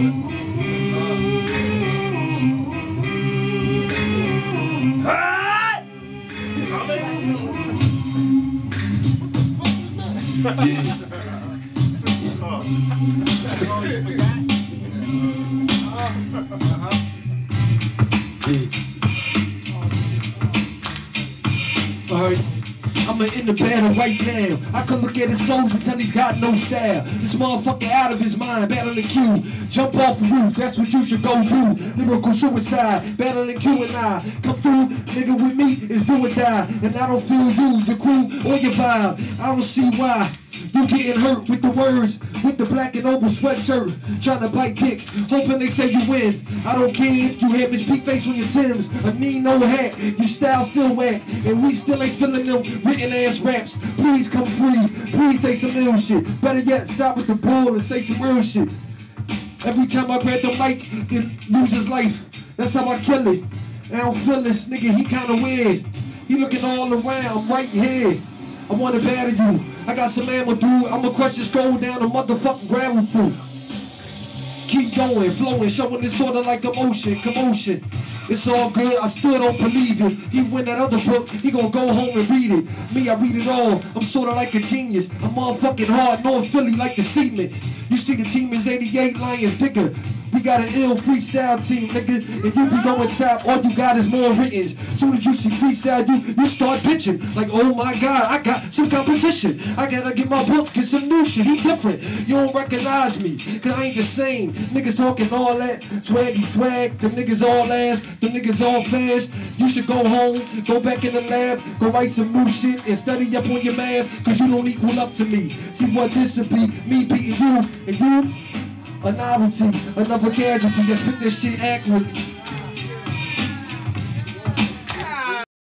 Alright. I'm in the battle right now. I can look at his clothes and tell he's got no style. This motherfucker out of his mind, battling Q. Jump off the roof, that's what you should go do. Lyrical Suicide, battling Q and I. Come through, nigga, with me, it's do or die. And I don't feel you, your crew, or your vibe. I don't see why. You getting hurt with the words, with the Black and Nobel sweatshirt, trying to bite dick, hoping they say you win. I don't care if you have Miss Peak face on your Tim's, a no hat, your style still whack, and we still ain't feeling them written ass raps. Please come free, please say some ill shit. Better yet, stop with the bull and say some real shit. Every time I grab the mic, it loses life. That's how I kill it. I don't feel this nigga, he kinda weird. He looking all around, right here. I wanna battle you. I got some ammo, dude. I'ma crush this skull down a motherfucking gravel too. Keep going, flowing, showing this sorta like emotion, commotion. It's all good, I still don't believe it. He win that other book, he gonna go home and read it. Me, I read it all. I'm sorta like a genius. I'm motherfucking hard, North Philly like the cement. You see the team is 88 Lions, nigga. We got an ill freestyle team, nigga, and you be going top. All you got is more writtens. Soon as you see freestyle, you you start bitching like, oh my god, I got some competition. I gotta get my book, get some new shit. He different. You don't recognize me, cause I ain't the same. Niggas talking all that swaggy swag. Them niggas all ass. Them niggas all fast. You should go home, go back in the lab, go write some new shit and study up on your math, cause you don't equal up to me. See what this would be? Me beating you and you a novelty, another casualty. I spit this shit accurately.